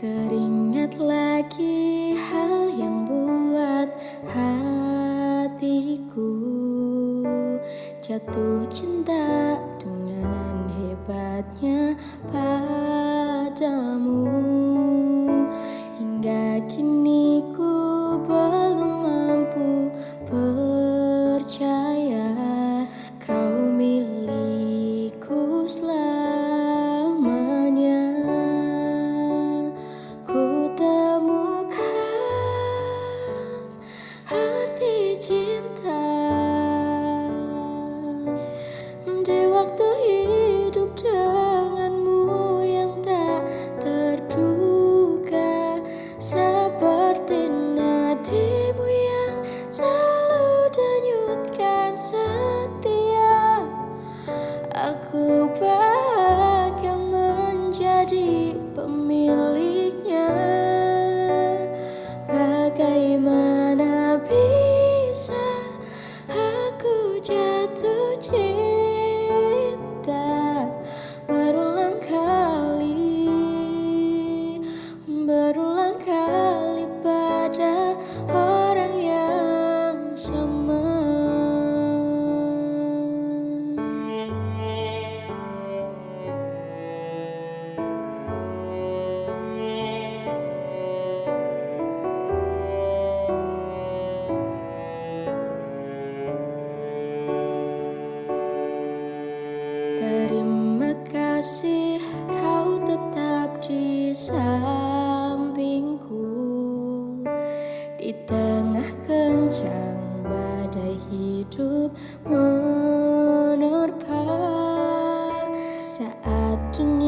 Teringat lagi hal yang buat hatiku. Jatuh cinta dengan hebatnya padamu aku bahagia kasih kau tetap di sampingku. Di tengah kencang badai hidup menerpa Saat dunia